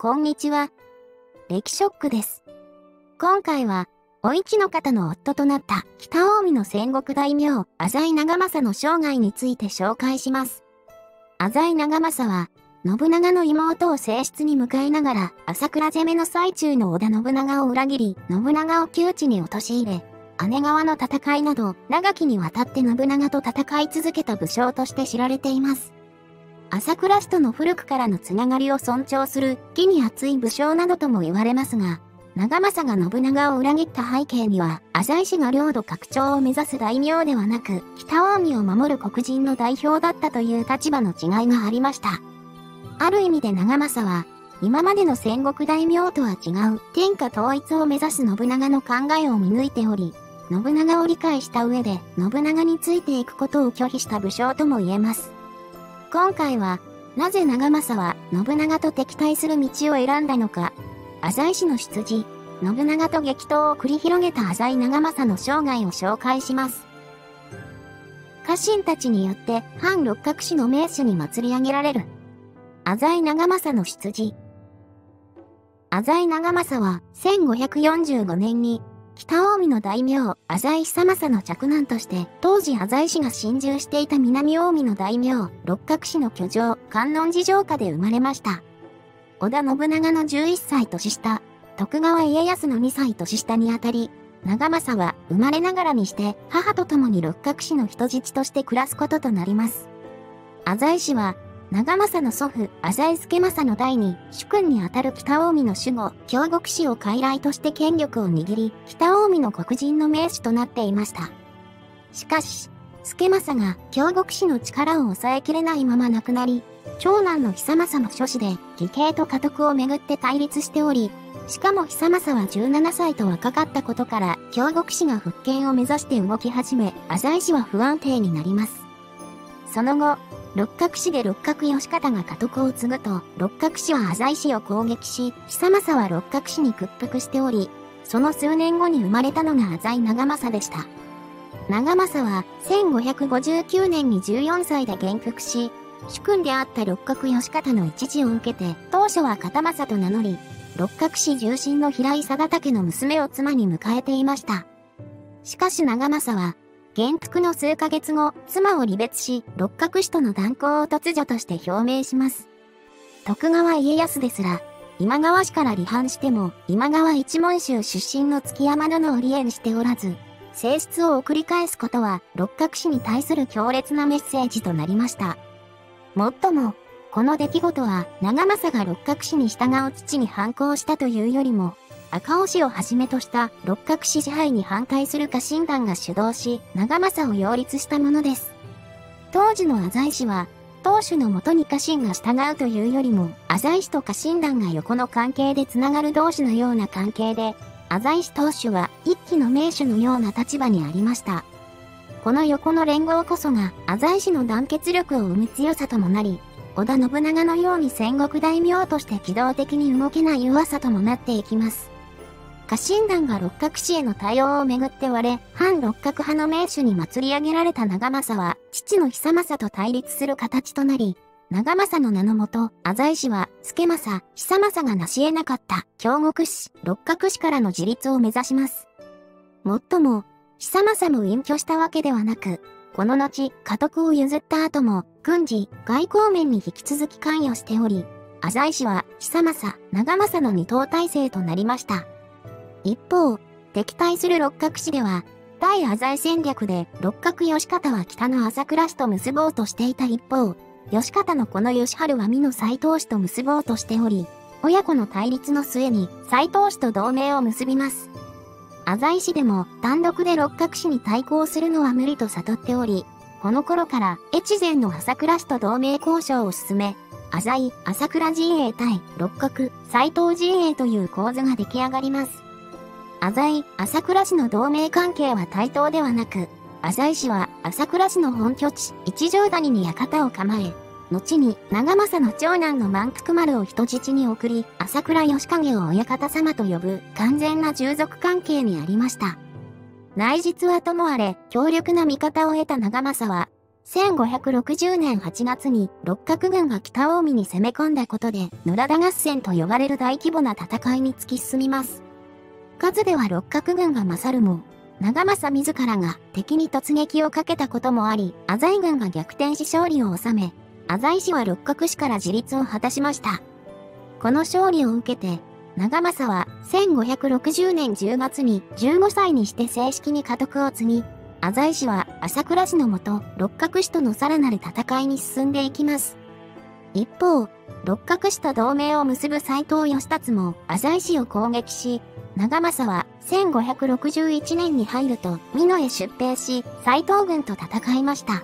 こんにちは。歴ショックです。今回は、お市の方の夫となった北近江の戦国大名、浅井長政の生涯について紹介します。浅井長政は、信長の妹を正室に迎えながら、朝倉攻めの最中の織田信長を裏切り、信長を窮地に陥れ、姉川の戦いなど、長きにわたって信長と戦い続けた武将として知られています。朝倉氏との古くからのつながりを尊重する、義に熱い武将などとも言われますが、長政が信長を裏切った背景には、浅井氏が領土拡張を目指す大名ではなく、北近江を守る黒人の代表だったという立場の違いがありました。ある意味で長政は、今までの戦国大名とは違う天下統一を目指す信長の考えを見抜いており、信長を理解した上で信長についていくことを拒否した武将とも言えます。今回は、なぜ長政は信長と敵対する道を選んだのか、浅井氏の出自、信長と激闘を繰り広げた浅井長政の生涯を紹介します。家臣たちによって反六角氏の名手に祭り上げられる。浅井長政の出自。浅井長政は1545年に北近江の大名、浅井久政の嫡男として、当時浅井氏が侵入していた南近江の大名、六角氏の居城、観音寺城下で生まれました。織田信長の11歳年下、徳川家康の2歳年下にあたり、長政は生まれながらにして母と共に六角氏の人質として暮らすこととなります。浅井氏は、長政の祖父、浅井助政の代に、主君にあたる北近江の守護、京極氏を傀儡として権力を握り、北近江の黒人の名手となっていました。しかし、助政が京極氏の力を抑えきれないまま亡くなり、長男の久政の諸子で、義兄と家督をめぐって対立しており、しかも久政は17歳と若かったことから、京極氏が復権を目指して動き始め、浅井氏は不安定になります。その後、六角氏で六角義方が家督を継ぐと、六角氏は浅井氏を攻撃し、久政は六角氏に屈服しており、その数年後に生まれたのが浅井長政でした。長政は1559年に14歳で元服し、主君であった六角義方の一時を受けて、当初は片政と名乗り、六角氏重臣の平井貞武の娘を妻に迎えていました。しかし長政は、元服の数ヶ月後、妻を離別し、六角氏との断交を突如として表明します。徳川家康ですら、今川氏から離反しても、今川一門州出身の築山殿を離縁しておらず、性質を送り返すことは、六角氏に対する強烈なメッセージとなりました。もっとも、この出来事は、長政が六角氏に従う父に反抗したというよりも、赤尾氏をはじめとした六角氏支配に反対する家臣団が主導し、長政を擁立したものです。当時の浅井氏は、当主のもとに家臣が従うというよりも、浅井氏と家臣団が横の関係でつながる同士のような関係で、浅井氏当主は一騎の名手のような立場にありました。この横の連合こそが、浅井氏の団結力を生む強さともなり、織田信長のように戦国大名として機動的に動けない弱さともなっていきます。家臣団が六角氏への対応をめぐって割れ、反六角派の名手に祭り上げられた長政は、父の久政と対立する形となり、長政の名のもと、浅井氏は、助政、久政が成し得なかった、京極氏、六角氏からの自立を目指します。もっとも、久政も隠居したわけではなく、この後、家督を譲った後も、軍事、外交面に引き続き関与しており、浅井氏は、久政、長政の二党体制となりました。一方、敵対する六角氏では、対浅井戦略で六角義方は北の朝倉氏と結ぼうとしていた一方、義方のこの義春は美の斎藤氏と結ぼうとしており、親子の対立の末に斎藤氏と同盟を結びます。浅井氏でも単独で六角氏に対抗するのは無理と悟っており、この頃から越前の朝倉氏と同盟交渉を進め、浅井、朝倉陣営対六角、斎藤陣営という構図が出来上がります。浅井、朝倉氏の同盟関係は対等ではなく、浅井氏は朝倉氏の本拠地、一条谷に館を構え、後に長政の長男の満腹丸を人質に送り、朝倉義景を親方様と呼ぶ完全な従属関係にありました。内実はともあれ、強力な味方を得た長政は、1560年8月に六角軍が北近江に攻め込んだことで、野良田合戦と呼ばれる大規模な戦いに突き進みます。数では六角軍が勝るも、長政自らが敵に突撃をかけたこともあり、浅井軍が逆転し勝利を収め、浅井氏は六角氏から自立を果たしました。この勝利を受けて、長政は1560年10月に15歳にして正式に家督を継ぎ、浅井氏は朝倉氏のもと六角氏とのさらなる戦いに進んでいきます。一方、六角氏と同盟を結ぶ斎藤義達も浅井氏を攻撃し、長政は1561年に入ると美濃へ出兵し、斎藤軍と戦いました。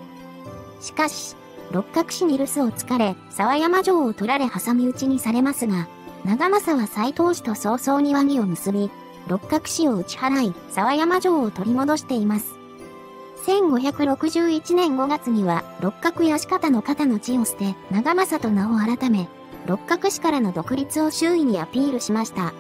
しかし、六角氏に留守をつかれ、沢山城を取られ挟み撃ちにされますが、長政は斎藤氏と早々に和議を結び、六角氏を打ち払い、沢山城を取り戻しています。1561年5月には、六角義方の肩の地を捨て、長政と名を改め、六角氏からの独立を周囲にアピールしました。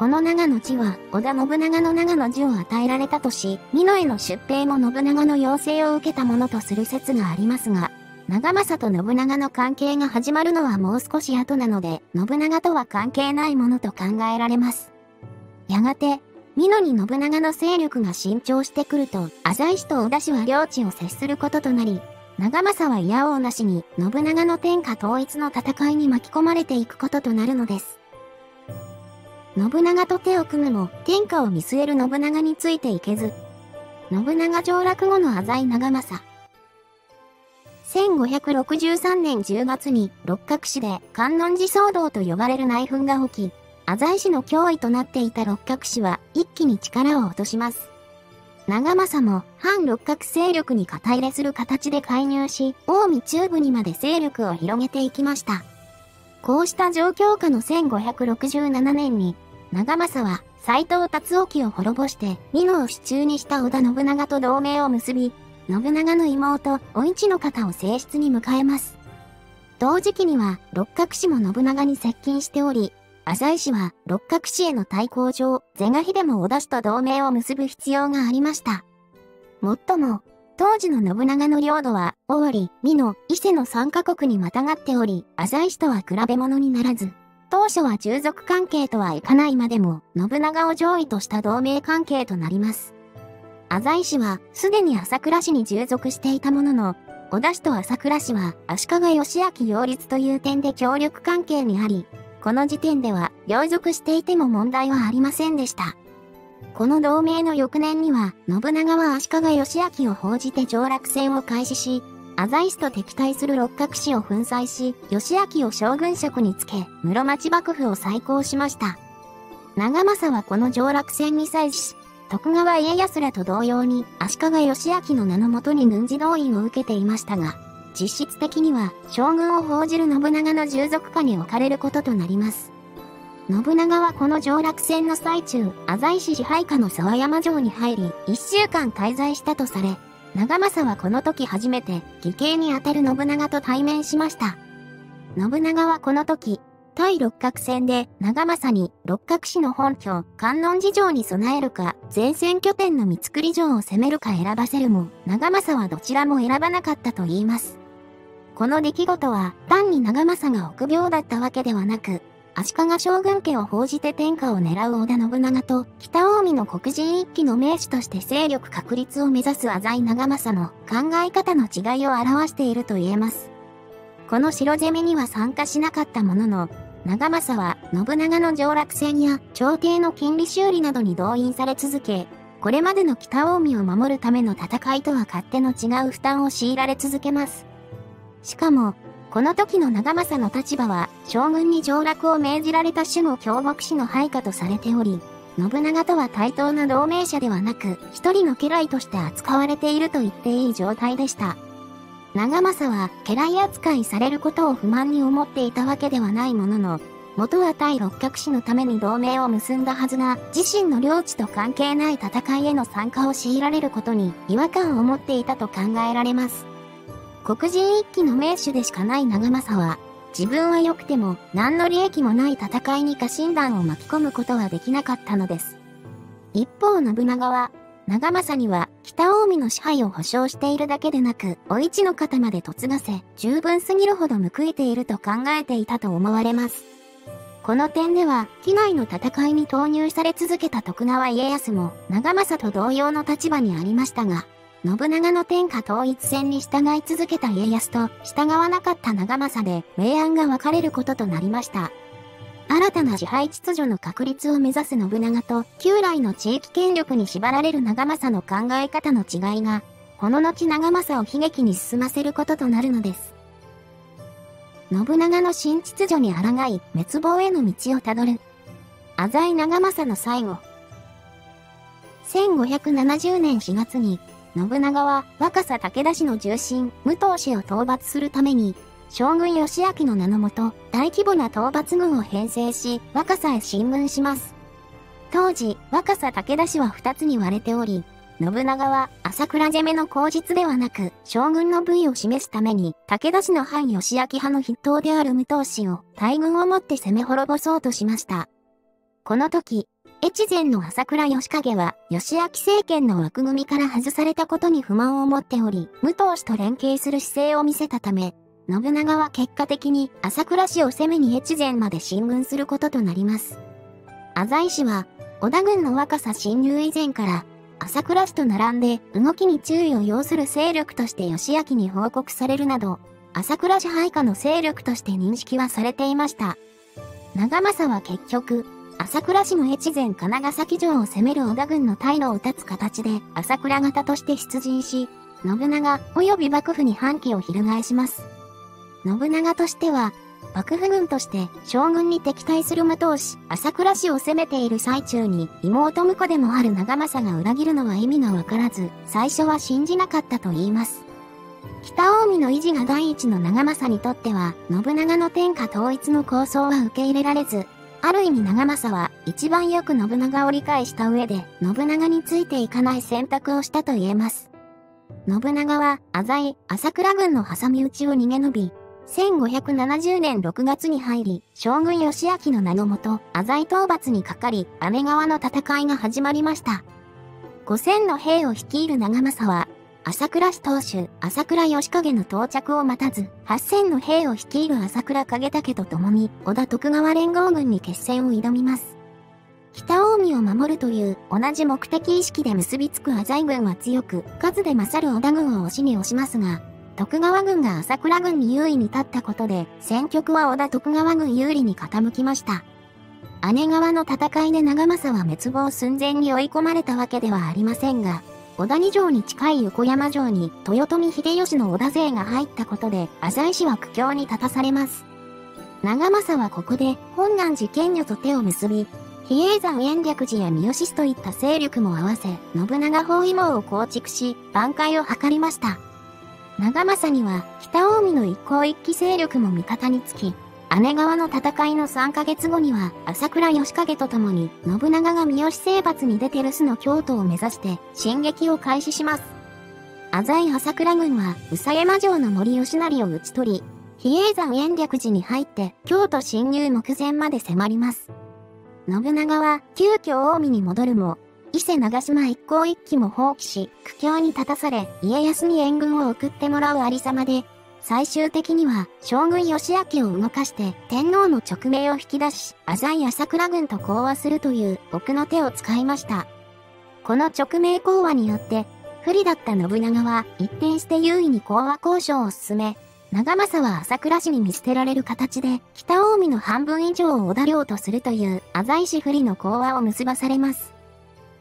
この長の地は、織田信長の長の字を与えられたとし、美濃への出兵も信長の要請を受けたものとする説がありますが、長政と信長の関係が始まるのはもう少し後なので、信長とは関係ないものと考えられます。やがて、美濃に信長の勢力が伸長してくると、浅井氏と小田氏は領地を接することとなり、長政は嫌おうなしに信長の天下統一の戦いに巻き込まれていくこととなるのです。信長と手を組むも天下を見据える信長についていけず、信長上洛後の浅井長政。1563年10月に六角氏で観音寺騒動と呼ばれる内紛が起き、浅井氏の脅威となっていた六角氏は一気に力を落とします。長政も反六角勢力に肩入れする形で介入し、近江中部にまで勢力を広げていきました。こうした状況下の1567年に、長政は斎藤達興を滅ぼして、美濃を手中にした織田信長と同盟を結び、信長の妹、お市の方を正室に迎えます。同時期には、六角氏も信長に接近しており、浅井氏は六角氏への対抗上、是が非でも織田氏と同盟を結ぶ必要がありました。もっとも、当時の信長の領土は、尾張、美濃、伊勢の三カ国にまたがっており、浅井氏とは比べ物にならず、当初は従属関係とはいかないまでも、信長を上位とした同盟関係となります。浅井氏は、すでに朝倉氏に従属していたものの、織田氏と朝倉氏は足利義明擁立という点で協力関係にあり、この時点では両属していても問題はありませんでした。この同盟の翌年には、信長は足利義明を報じて上洛戦を開始し、浅井氏と敵対する六角氏を粉砕し、義明を将軍職につけ、室町幕府を再興しました。長政はこの上洛戦に際し、徳川家康らと同様に足利義明の名のもとに軍事動員を受けていましたが、実質的には将軍を報じる信長の従属下に置かれることとなります。信長はこの上洛戦の最中、浅井市支配下の沢山城に入り、一週間滞在したとされ、長政はこの時初めて義兄にあたる信長と対面しました。信長はこの時、対六角戦で長政に六角氏の本拠、観音寺城に備えるか、前線拠点の三造城を攻めるか選ばせるも、長政はどちらも選ばなかったと言います。この出来事は単に長政が臆病だったわけではなく、足利将軍家を報じて天下を狙う織田信長と北近江の黒人一揆の名手として勢力確立を目指す浅井長政の考え方の違いを表していると言えます。この城攻めには参加しなかったものの、長政は信長の上洛戦や朝廷の権利修理などに動員され続け、これまでの北近江を守るための戦いとは勝手の違う負担を強いられ続けます。しかも、この時の長政の立場は、将軍に上洛を命じられた守護京極氏の配下とされており、信長とは対等な同盟者ではなく、一人の家来として扱われていると言っていい状態でした。長政は家来扱いされることを不満に思っていたわけではないものの、元は対六角氏のために同盟を結んだはずが、自身の領地と関係ない戦いへの参加を強いられることに違和感を持っていたと考えられます。黒人一揆の名手でしかない長政は、自分は良くても何の利益もない戦いに家臣団を巻き込むことはできなかったのです。一方信長は、長政には北近江の支配を保障しているだけでなく、お市の方まで嫁がせ、十分すぎるほど報いていると考えていたと思われます。この点では、機内の戦いに投入され続けた徳川家康も、長政と同様の立場にありましたが、信長の天下統一戦に従い続けた家康と従わなかった長政で明暗が分かれることとなりました。新たな支配秩序の確立を目指す信長と旧来の地域権力に縛られる長政の考え方の違いが、この後長政を悲劇に進ませることとなるのです。信長の新秩序に抗い、滅亡への道をたどる。浅井長政の最後。1570年4月に信長は若狭武田氏の重臣、武藤氏を討伐するために、将軍義明の名のもと、大規模な討伐軍を編成し、若狭へ進軍します。当時、若狭武田氏は二つに割れており、信長は朝倉攻めの口実ではなく、将軍の部位を示すために、武田氏の反義明派の筆頭である武藤氏を大軍をもって攻め滅ぼそうとしました。この時、越前の朝倉義景は、義明政権の枠組みから外されたことに不満を持っており、武藤氏と連携する姿勢を見せたため、信長は結果的に朝倉氏を攻めに越前まで進軍することとなります。浅井氏は、織田軍の若さ侵入以前から、朝倉氏と並んで動きに注意を要する勢力として義明に報告されるなど、朝倉支配下の勢力として認識はされていました。長政は結局、朝倉市の越前金ヶ崎城を攻める織田軍の退路を断つ形で朝倉型として出陣し、信長及び幕府に反旗を翻します。信長としては、幕府軍として将軍に敵対する武藤氏、朝倉氏を攻めている最中に妹婿でもある長政が裏切るのは意味がわからず、最初は信じなかったと言います。北近江の維持が第一の長政にとっては、信長の天下統一の構想は受け入れられず、ある意味長政は一番よく信長を理解した上で信長についていかない選択をしたと言えます。信長は浅井、朝倉軍の挟み撃ちを逃げ延び、1570年6月に入り、将軍義明の名のもと、浅井討伐にかかり、姉川の戦いが始まりました。5000の兵を率いる長政は、朝倉氏当主、朝倉義景の到着を待たず、8000の兵を率いる朝倉景武と共に、織田徳川連合軍に決戦を挑みます。北近江を守るという同じ目的意識で結びつく浅井軍は強く、数で勝る織田軍を押しに押しますが、徳川軍が朝倉軍に優位に立ったことで、戦局は織田徳川軍有利に傾きました。姉川の戦いで長政は滅亡寸前に追い込まれたわけではありませんが、小谷城に近い横山城に豊臣秀吉の織田勢が入ったことで浅井氏は苦境に立たされます。長政はここで本願寺賢女と手を結び、比叡山延暦寺や三好氏といった勢力も合わせ、信長包囲網を構築し、挽回を図りました。長政には北近江の一向一揆勢力も味方につき、姉川の戦いの3ヶ月後には、朝倉義景と共に、信長が三好征伐に出て留守の京都を目指して、進撃を開始します。浅井朝倉軍は、宇佐山城の森吉成を討ち取り、比叡山延暦寺に入って、京都侵入目前まで迫ります。信長は、急遽近江に戻るも、伊勢長島一向一揆も放棄し、苦境に立たされ、家康に援軍を送ってもらうありさまで、最終的には将軍義明を動かして天皇の直命を引き出し、浅井朝倉軍と講和するという奥の手を使いました。この直命講和によって、不利だった信長は一転して優位に講和交渉を進め、長政は朝倉氏に見捨てられる形で、北近江の半分以上を織田領とするという浅井氏不利の講和を結ばされます。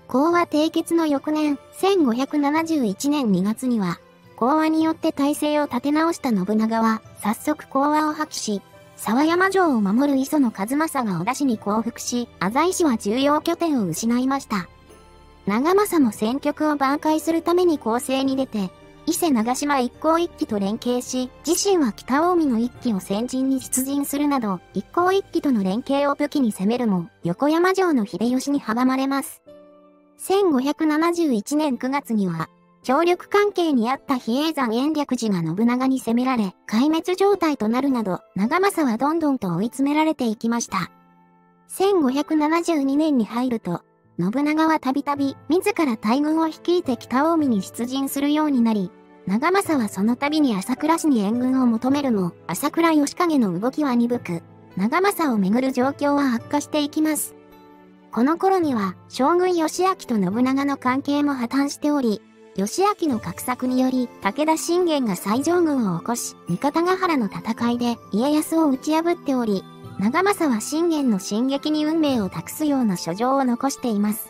講和締結の翌年、1571年2月には、講和によって体制を立て直した信長は、早速講和を破棄し、沢山城を守る磯野和正が小田氏に降伏し、浅井氏は重要拠点を失いました。長政も戦局を挽回するために攻勢に出て、伊勢長島一向一揆と連携し、自身は北近江の一揆を先陣に出陣するなど、一向一揆との連携を武器に攻めるも、横山城の秀吉に阻まれます。1571年9月には、協力関係にあった比叡山延暦寺が信長に攻められ、壊滅状態となるなど、長政はどんどんと追い詰められていきました。1572年に入ると、信長はたびたび自ら大軍を率いて北近江に出陣するようになり、長政はその度に朝倉氏に援軍を求めるも、朝倉義景の動きは鈍く、長政をめぐる状況は悪化していきます。この頃には、将軍義明と信長の関係も破綻しており、義明の画策により、武田信玄が西条軍を起こし、三方ヶ原の戦いで家康を打ち破っており、長政は信玄の進撃に運命を託すような書状を残しています。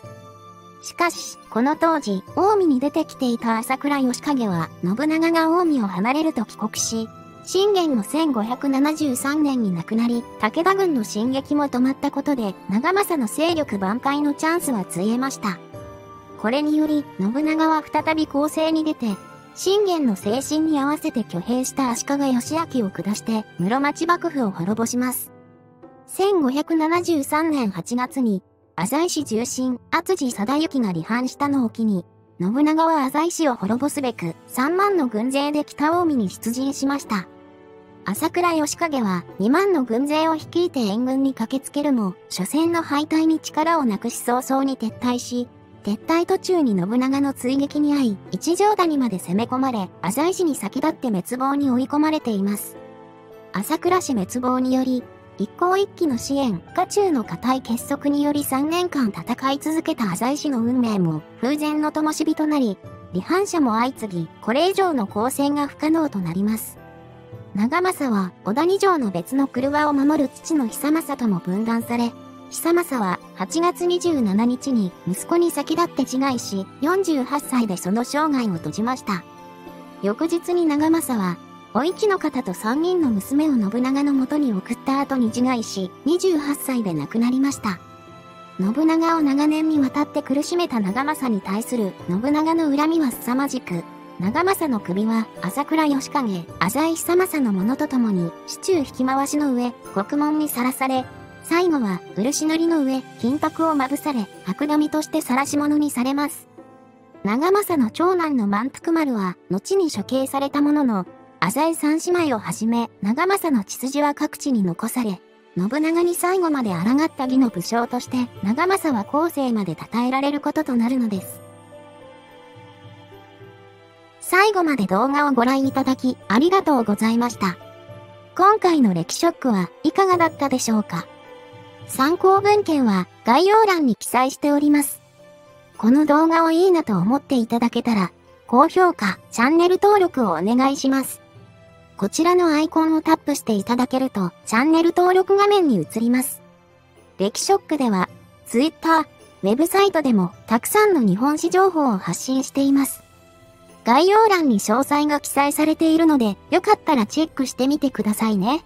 しかし、この当時、近江に出てきていた朝倉義景は、信長が近江を離れると帰国し、信玄も1573年に亡くなり、武田軍の進撃も止まったことで、長政の勢力挽回のチャンスはついえました。これにより、信長は再び攻勢に出て、信玄の精神に合わせて挙兵した足利義明を下して、室町幕府を滅ぼします。1573年8月に、浅井市重臣、厚地貞行が離反したのを機に、信長は浅井市を滅ぼすべく、3万の軍勢で北近江に出陣しました。朝倉義景は2万の軍勢を率いて援軍に駆けつけるも、初戦の敗退に力をなくし早々に撤退し、撤退途中に信長の追撃に遭い、一条谷まで攻め込まれ、浅井市に先立って滅亡に追い込まれています。朝倉市滅亡により、一向一揆の支援、家中の固い結束により3年間戦い続けた浅井市の運命も風前の灯火となり、離反者も相次ぎ、これ以上の交戦が不可能となります。長政は小谷城の別の車を守る父の久政とも分断され、久政は8月27日に息子に先立って自害し、48歳でその生涯を閉じました。翌日に長政はお市の方と3人の娘を信長のもとに送った後に自害し、28歳で亡くなりました。信長を長年にわたって苦しめた長政に対する信長の恨みは凄まじく、長政の首は朝倉義景、浅井久政の者と共に市中引き回しの上、獄門にさらされ、最後は漆塗りの上、金箔をまぶされ、白紙として晒し物にされます。長政の長男の満腹丸は、後に処刑されたものの、浅井三姉妹をはじめ、長政の血筋は各地に残され、信長に最後まで抗った義の武将として、長政は後世まで称えられることとなるのです。最後まで動画をご覧いただき、ありがとうございました。今回の歴ショックはいかがだったでしょうか？参考文献は概要欄に記載しております。この動画をいいなと思っていただけたら、高評価、チャンネル登録をお願いします。こちらのアイコンをタップしていただけると、チャンネル登録画面に移ります。歴ショックでは、Twitter、ウェブサイトでもたくさんの日本史情報を発信しています。概要欄に詳細が記載されているので、よかったらチェックしてみてくださいね。